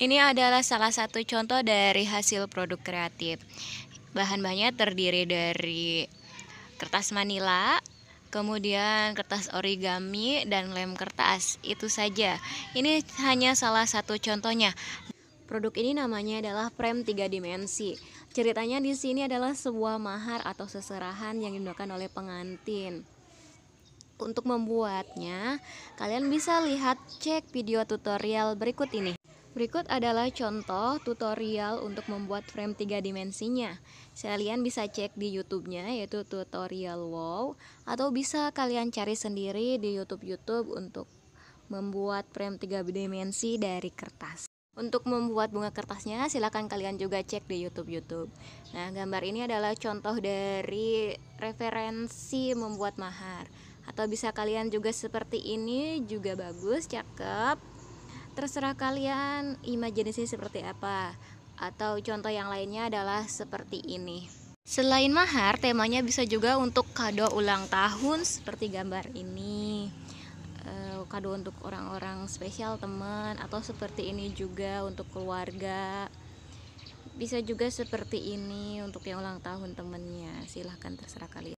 Ini adalah salah satu contoh dari hasil produk kreatif. Bahan-bahannya terdiri dari kertas manila, kemudian kertas origami dan lem kertas. Itu saja. Ini hanya salah satu contohnya. Produk ini namanya adalah frame tiga dimensi. Ceritanya di sini adalah sebuah mahar atau seserahan yang digunakan oleh pengantin. Untuk membuatnya, kalian bisa lihat cek video tutorial berikut ini. Berikut adalah contoh tutorial untuk membuat frame tiga dimensinya. Kalian bisa cek di YouTube-nya yaitu tutorial wow atau bisa kalian cari sendiri di YouTube-YouTube untuk membuat frame tiga dimensi dari kertas. Untuk membuat bunga kertasnya silahkan kalian juga cek di YouTube-YouTube. Nah, gambar ini adalah contoh dari referensi membuat mahar. Atau bisa kalian juga seperti ini juga bagus, cakep terserah kalian imajinasi seperti apa? Atau contoh yang lainnya adalah seperti ini. Selain mahar temanya bisa juga untuk kado ulang tahun seperti gambar ini. Uh, kado untuk orang-orang spesial teman atau seperti ini juga untuk keluarga. Bisa juga seperti ini untuk yang ulang tahun temennya. Silahkan terserah kalian